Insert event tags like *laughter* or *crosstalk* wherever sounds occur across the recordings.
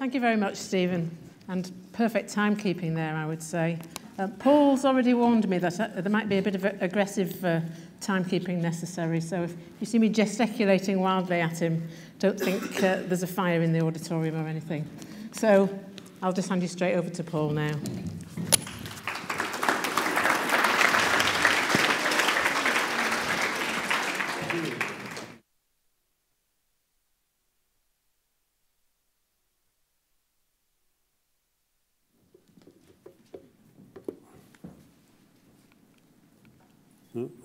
Thank you very much, Stephen. And perfect timekeeping there, I would say. Uh, Paul's already warned me that uh, there might be a bit of a aggressive uh, timekeeping necessary, so if you see me gesticulating wildly at him, don't think uh, there's a fire in the auditorium or anything. So I'll just hand you straight over to Paul now.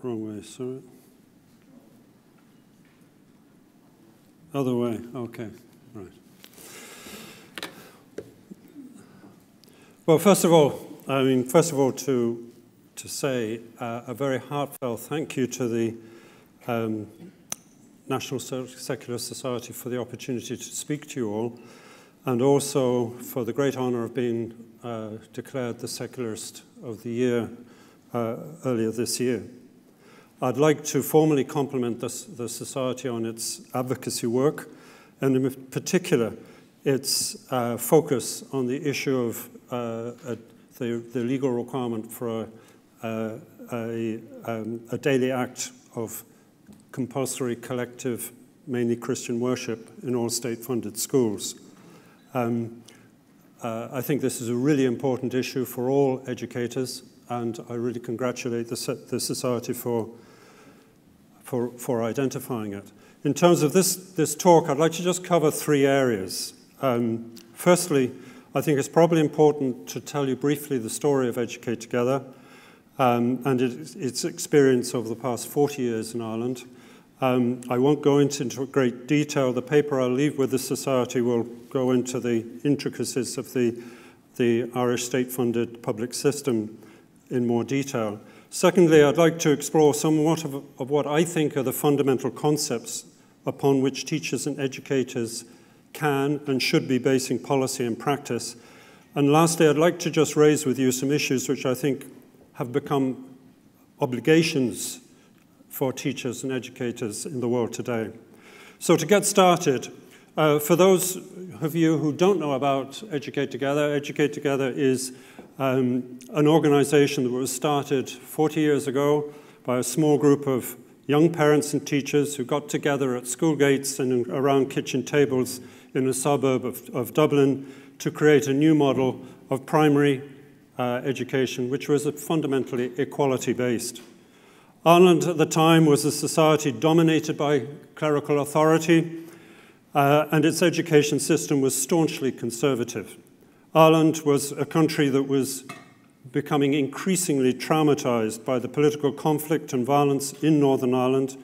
Wrong way, sorry. Other way, okay, right. Well, first of all, I mean, first of all, to, to say uh, a very heartfelt thank you to the um, National Secular Society for the opportunity to speak to you all, and also for the great honor of being uh, declared the Secularist of the Year uh, earlier this year. I'd like to formally compliment the, the Society on its advocacy work, and in particular, its uh, focus on the issue of uh, the, the, legal requirement for a, a, um, a, daily act of compulsory collective, mainly Christian worship in all state-funded schools. Um, uh, I think this is a really important issue for all educators, and I really congratulate the, the Society for for, for identifying it. In terms of this, this talk, I'd like to just cover three areas. Um, firstly, I think it's probably important to tell you briefly the story of Educate Together um, and it, its experience over the past 40 years in Ireland. Um, I won't go into great detail. The paper I'll leave with the Society will go into the intricacies of the, the Irish state-funded public system in more detail. Secondly, I'd like to explore somewhat of, of what I think are the fundamental concepts upon which teachers and educators can and should be basing policy and practice. And lastly, I'd like to just raise with you some issues which I think have become obligations for teachers and educators in the world today. So to get started, uh, for those of you who don't know about Educate Together, Educate Together is um, an organization that was started 40 years ago by a small group of young parents and teachers who got together at school gates and around kitchen tables in a suburb of, of Dublin to create a new model of primary uh, education, which was fundamentally equality based. Ireland at the time was a society dominated by clerical authority, uh, and its education system was staunchly conservative. Ireland was a country that was becoming increasingly traumatized by the political conflict and violence in Northern Ireland,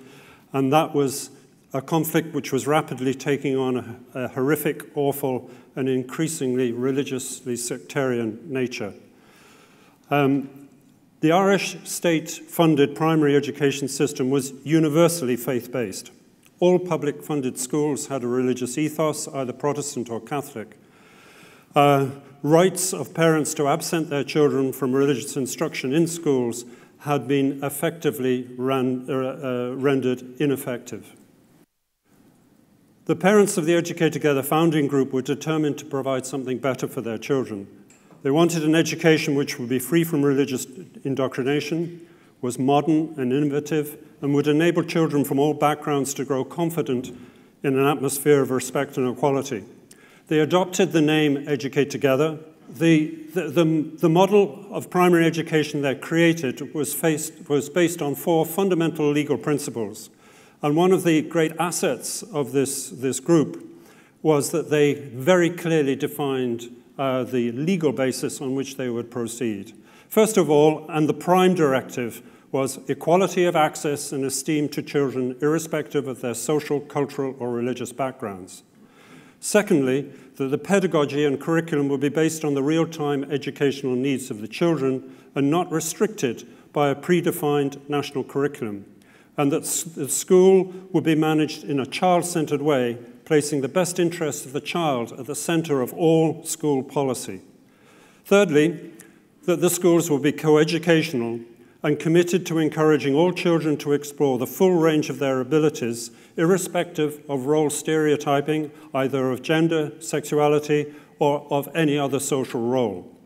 and that was a conflict which was rapidly taking on a, a horrific, awful, and increasingly religiously sectarian nature. Um, the Irish state-funded primary education system was universally faith-based. All public funded schools had a religious ethos, either Protestant or Catholic. Uh, rights of parents to absent their children from religious instruction in schools had been effectively ran, uh, uh, rendered ineffective. The parents of the Educate Together founding group were determined to provide something better for their children. They wanted an education which would be free from religious indoctrination, was modern and innovative, and would enable children from all backgrounds to grow confident in an atmosphere of respect and equality. They adopted the name Educate Together. The, the, the, the model of primary education they created was, faced, was based on four fundamental legal principles. And one of the great assets of this, this group was that they very clearly defined uh, the legal basis on which they would proceed. First of all, and the prime directive was equality of access and esteem to children irrespective of their social, cultural, or religious backgrounds. Secondly, that the pedagogy and curriculum will be based on the real-time educational needs of the children and not restricted by a predefined national curriculum, and that the school will be managed in a child-centered way, placing the best interests of the child at the center of all school policy. Thirdly, that the schools will be coeducational and committed to encouraging all children to explore the full range of their abilities, irrespective of role stereotyping, either of gender, sexuality, or of any other social role.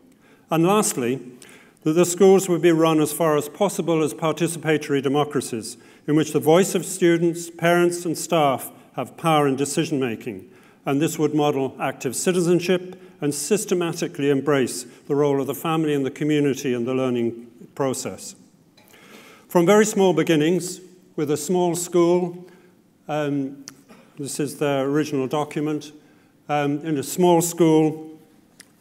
And lastly, that the schools would be run as far as possible as participatory democracies, in which the voice of students, parents, and staff have power in decision making. And this would model active citizenship and systematically embrace the role of the family and the community in the learning process. From very small beginnings, with a small school, um, this is the original document, um, in a small school,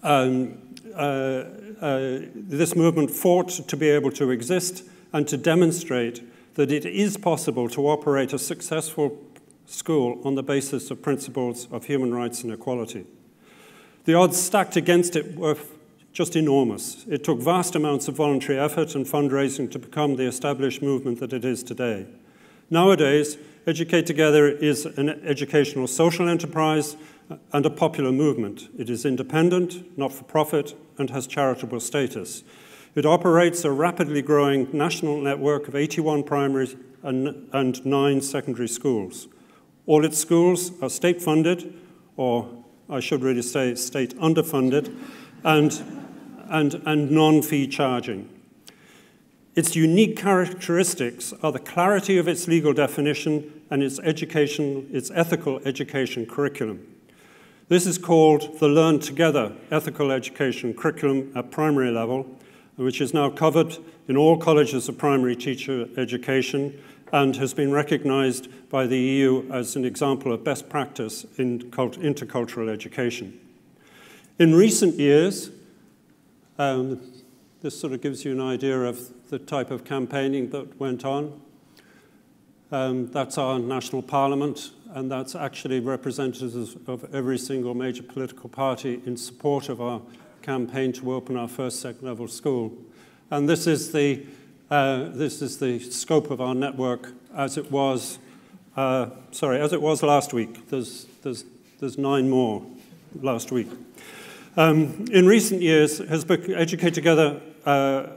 um, uh, uh, this movement fought to be able to exist and to demonstrate that it is possible to operate a successful school on the basis of principles of human rights and equality. The odds stacked against it were just enormous. It took vast amounts of voluntary effort and fundraising to become the established movement that it is today. Nowadays, Educate Together is an educational social enterprise and a popular movement. It is independent, not for profit, and has charitable status. It operates a rapidly growing national network of 81 primary and, and nine secondary schools. All its schools are state funded, or I should really say state underfunded, and and, and non-fee charging. Its unique characteristics are the clarity of its legal definition and its education, its ethical education curriculum. This is called the Learn Together Ethical Education Curriculum at primary level, which is now covered in all colleges of primary teacher education and has been recognized by the EU as an example of best practice in intercultural education. In recent years, um, this sort of gives you an idea of the type of campaigning that went on. Um, that's our national parliament, and that's actually representatives of every single major political party in support of our campaign to open our first second level school. And this is the, uh, this is the scope of our network as it was, uh, sorry, as it was last week. There's, there's, there's nine more last week. Um, in recent years, has Educate Together uh,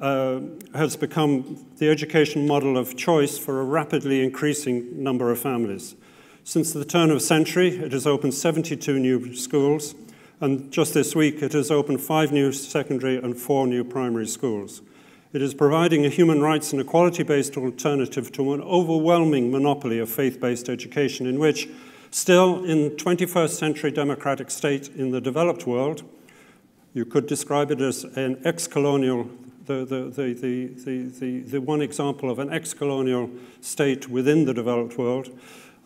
uh, has become the education model of choice for a rapidly increasing number of families. Since the turn of the century, it has opened 72 new schools, and just this week it has opened five new secondary and four new primary schools. It is providing a human rights and equality-based alternative to an overwhelming monopoly of faith-based education in which Still, in 21st century democratic state in the developed world, you could describe it as an ex-colonial, the, the, the, the, the, the, the one example of an ex-colonial state within the developed world.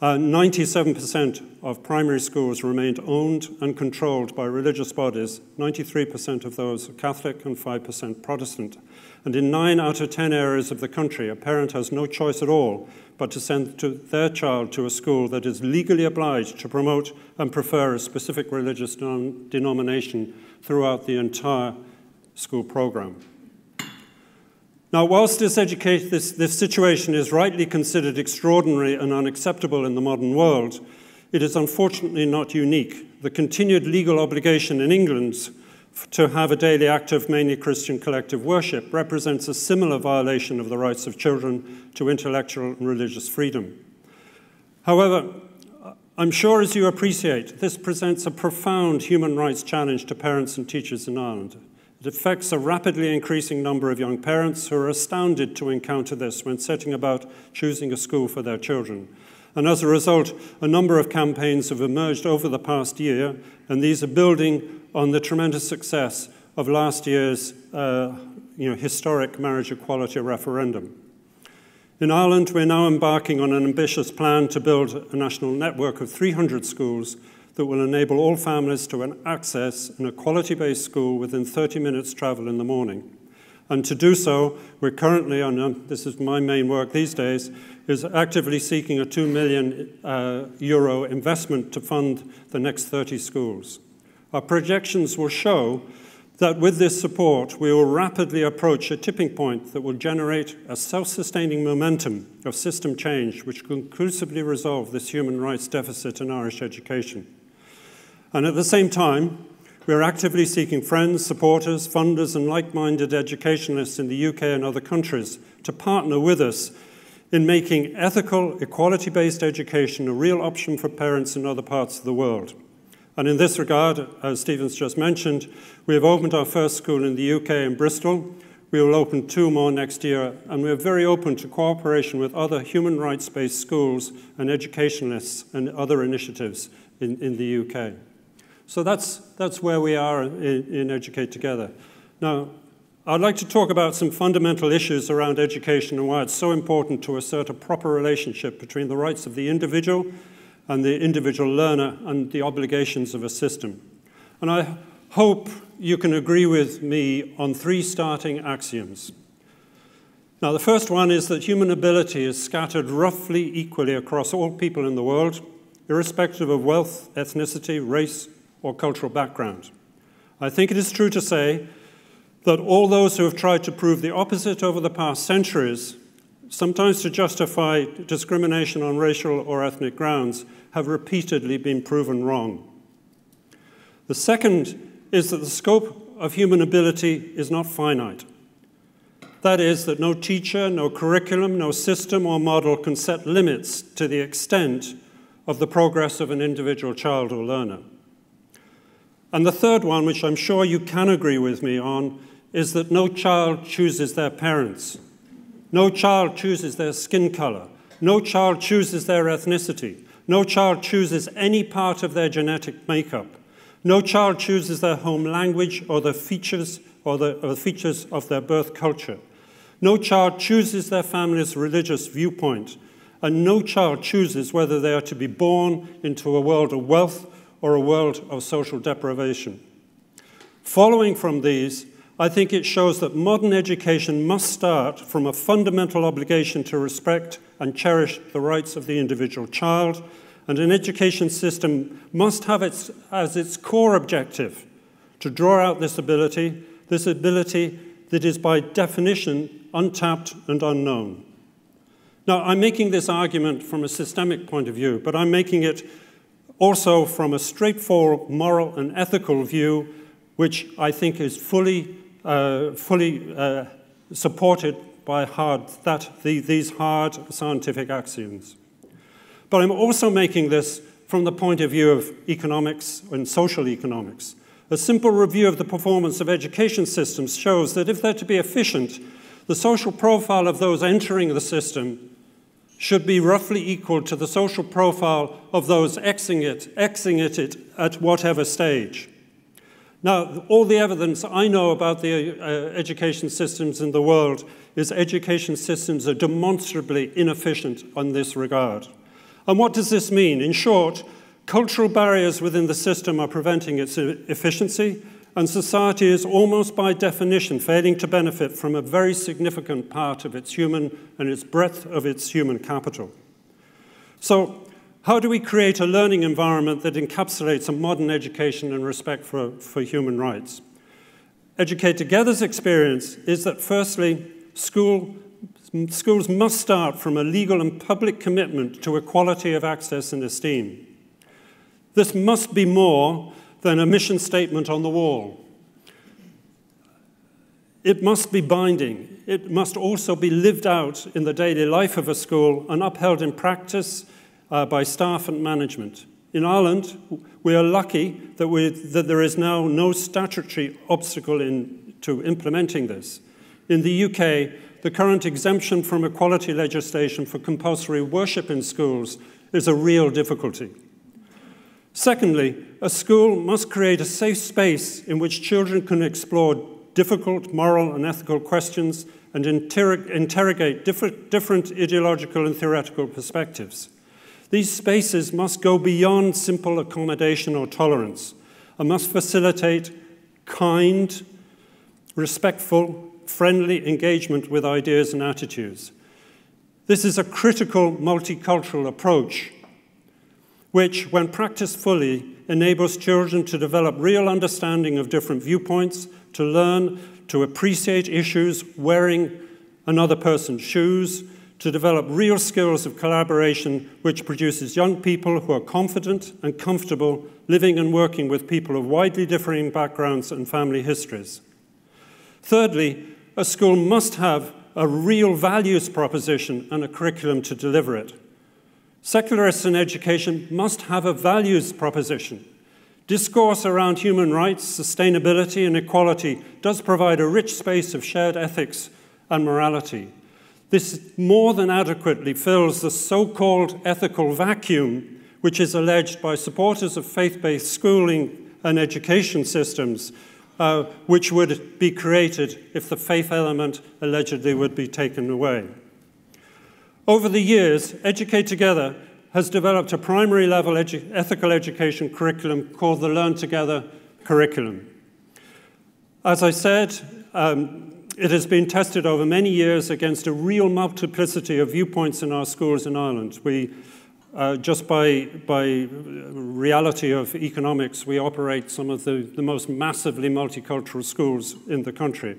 97% uh, of primary schools remained owned and controlled by religious bodies. 93% of those Catholic and 5% Protestant. And in nine out of 10 areas of the country, a parent has no choice at all but to send to their child to a school that is legally obliged to promote and prefer a specific religious denomination throughout the entire school program. Now, whilst this, this, this situation is rightly considered extraordinary and unacceptable in the modern world, it is unfortunately not unique. The continued legal obligation in England to have a daily act of mainly Christian collective worship represents a similar violation of the rights of children to intellectual and religious freedom. However, I'm sure as you appreciate, this presents a profound human rights challenge to parents and teachers in Ireland. It affects a rapidly increasing number of young parents who are astounded to encounter this when setting about choosing a school for their children. And as a result, a number of campaigns have emerged over the past year, and these are building on the tremendous success of last year's uh, you know, historic marriage equality referendum. In Ireland, we're now embarking on an ambitious plan to build a national network of 300 schools that will enable all families to access an equality-based school within 30 minutes travel in the morning. And to do so, we're currently on, um, this is my main work these days, is actively seeking a 2 million uh, euro investment to fund the next 30 schools. Our projections will show that with this support, we will rapidly approach a tipping point that will generate a self-sustaining momentum of system change which conclusively resolve this human rights deficit in Irish education. And at the same time, We are actively seeking friends, supporters, funders, and like minded educationalists in the UK and other countries to partner with us in making ethical, equality based education a real option for parents in other parts of the world. And in this regard, as Stephen's just mentioned, we have opened our first school in the UK in Bristol. We will open two more next year, and we are very open to cooperation with other human rights based schools and educationalists and other initiatives in, in the UK. So that's, that's where we are in, in Educate Together. Now, I'd like to talk about some fundamental issues around education and why it's so important to assert a proper relationship between the rights of the individual and the individual learner and the obligations of a system. And I hope you can agree with me on three starting axioms. Now, the first one is that human ability is scattered roughly equally across all people in the world, irrespective of wealth, ethnicity, race, or cultural background. I think it is true to say that all those who have tried to prove the opposite over the past centuries, sometimes to justify discrimination on racial or ethnic grounds, have repeatedly been proven wrong. The second is that the scope of human ability is not finite. That is, that no teacher, no curriculum, no system or model can set limits to the extent of the progress of an individual child or learner. And the third one, which I'm sure you can agree with me on, is that no child chooses their parents. No child chooses their skin color. No child chooses their ethnicity. No child chooses any part of their genetic makeup. No child chooses their home language or the features or the, or the features of their birth culture. No child chooses their family's religious viewpoint. And no child chooses whether they are to be born into a world of wealth or a world of social deprivation. Following from these, I think it shows that modern education must start from a fundamental obligation to respect and cherish the rights of the individual child, and an education system must have its, as its core objective to draw out this ability, this ability that is by definition untapped and unknown. Now, I'm making this argument from a systemic point of view, but I'm making it also from a straightforward moral and ethical view, which I think is fully, uh, fully uh, supported by hard, that, the, these hard scientific axioms. But I'm also making this from the point of view of economics and social economics. A simple review of the performance of education systems shows that if they're to be efficient, the social profile of those entering the system should be roughly equal to the social profile of those exiting it, it at whatever stage. Now, all the evidence I know about the uh, education systems in the world is education systems are demonstrably inefficient on this regard. And what does this mean? In short, cultural barriers within the system are preventing its efficiency, and society is almost by definition failing to benefit from a very significant part of its human and its breadth of its human capital. So, how do we create a learning environment that encapsulates a modern education and respect for, for human rights? Educate Together's experience is that, firstly, school, schools must start from a legal and public commitment to equality of access and esteem. This must be more than a mission statement on the wall. It must be binding. It must also be lived out in the daily life of a school and upheld in practice uh, by staff and management. In Ireland, we are lucky that, we, that there is now no statutory obstacle in, to implementing this. In the UK, the current exemption from equality legislation for compulsory worship in schools is a real difficulty. Secondly, a school must create a safe space in which children can explore difficult moral and ethical questions and inter interrogate different, different ideological and theoretical perspectives. These spaces must go beyond simple accommodation or tolerance and must facilitate kind, respectful, friendly engagement with ideas and attitudes. This is a critical multicultural approach which, when practiced fully, enables children to develop real understanding of different viewpoints, to learn to appreciate issues wearing another person's shoes, to develop real skills of collaboration which produces young people who are confident and comfortable living and working with people of widely differing backgrounds and family histories. Thirdly, a school must have a real values proposition and a curriculum to deliver it. Secularists in education must have a values proposition. Discourse around human rights, sustainability, and equality does provide a rich space of shared ethics and morality. This more than adequately fills the so called ethical vacuum which is alleged by supporters of faith based schooling and education systems, uh, which would be created if the faith element allegedly would be taken away. Over the years, Educate Together has developed a primary level edu ethical education curriculum called the Learn Together curriculum. As I said, um, it has been tested over many years against a real multiplicity of viewpoints in our schools in Ireland. We, uh, just by, by reality of economics, we operate some of the, the most massively multicultural schools in the country.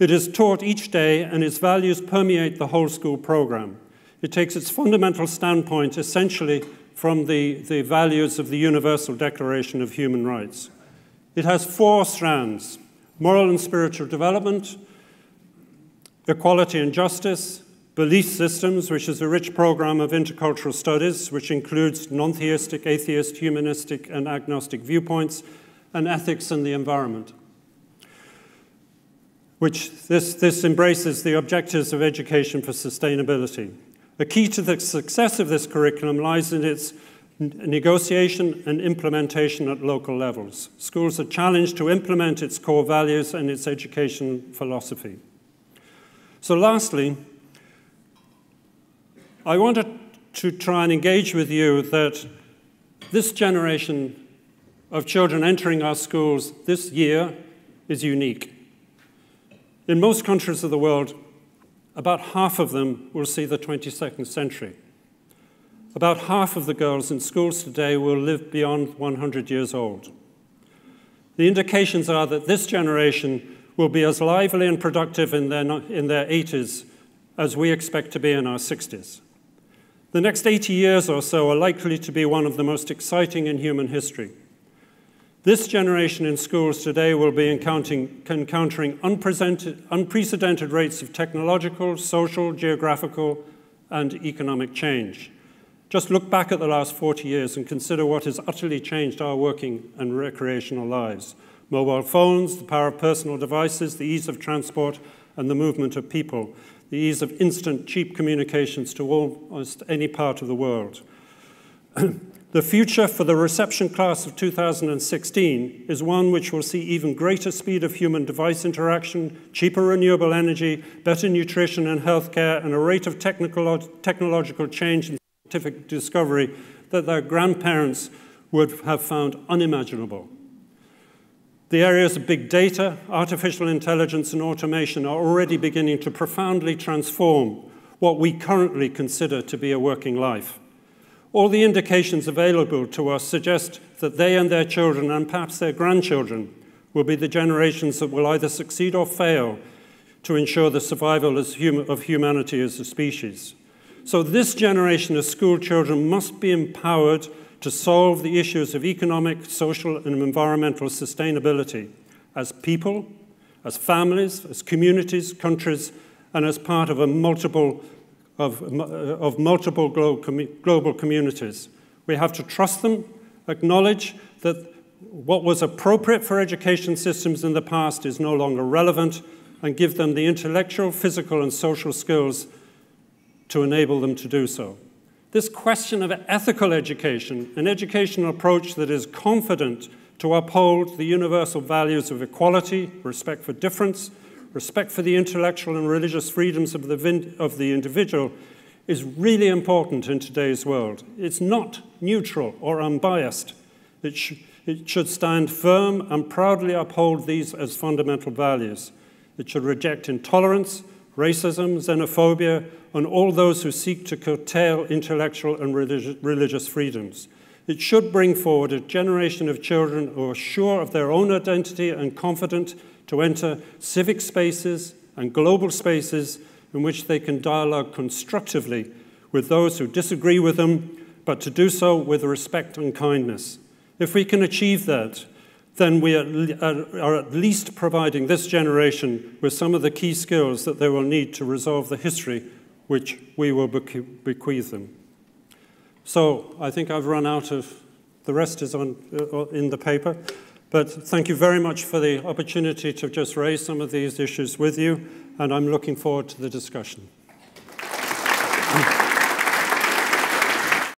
It is taught each day and its values permeate the whole school program. It takes its fundamental standpoint essentially from the, the values of the Universal Declaration of Human Rights. It has four strands moral and spiritual development, Equality and Justice, Belief Systems, which is a rich program of intercultural studies, which includes non theistic, atheist, humanistic, and agnostic viewpoints, and Ethics and the Environment. Which this, this embraces the objectives of education for sustainability. The key to the success of this curriculum lies in its negotiation and implementation at local levels. Schools are challenged to implement its core values and its education philosophy. So, lastly, I wanted to try and engage with you that this generation of children entering our schools this year is unique. In most countries of the world, about half of them will see the 22nd century. About half of the girls in schools today will live beyond 100 years old. The indications are that this generation will be as lively and productive in their, in their 80s as we expect to be in our 60s. The next 80 years or so are likely to be one of the most exciting in human history. This generation in schools today will be encountering, encountering unprecedented rates of technological, social, geographical, and economic change. Just look back at the last 40 years and consider what has utterly changed our working and recreational lives mobile phones, the power of personal devices, the ease of transport, and the movement of people, the ease of instant, cheap communications to almost any part of the world. *clears throat* the future for the reception class of 2016 is one which will see even greater speed of human device interaction, cheaper renewable energy, better nutrition and healthcare, and a rate of technological change and scientific discovery that their grandparents would have found unimaginable. The areas of big data, artificial intelligence, and automation are already beginning to profoundly transform what we currently consider to be a working life. All the indications available to us suggest that they and their children, and perhaps their grandchildren, will be the generations that will either succeed or fail to ensure the survival of humanity as a species. So, this generation of school children must be empowered to solve the issues of economic, social, and environmental sustainability as people, as families, as communities, countries, and as part of a multiple of, uh, of multiple global communities. We have to trust them, acknowledge that what was appropriate for education systems in the past is no longer relevant, and give them the intellectual, physical, and social skills to enable them to do so. This question of ethical education, an educational approach that is confident to uphold the universal values of equality, respect for difference, respect for the intellectual and religious freedoms of the, of the individual, is really important in today's world. It's not neutral or unbiased. It, sh it should stand firm and proudly uphold these as fundamental values. It should reject intolerance, racism, xenophobia, and all those who seek to curtail intellectual and religious freedoms. It should bring forward a generation of children who are sure of their own identity and confident to enter civic spaces and global spaces in which they can dialogue constructively with those who disagree with them, but to do so with respect and kindness. If we can achieve that, then we are at least providing this generation with some of the key skills that they will need to resolve the history which we will bequeath them. So I think I've run out of, the rest is on, uh, in the paper. But thank you very much for the opportunity to just raise some of these issues with you, and I'm looking forward to the discussion.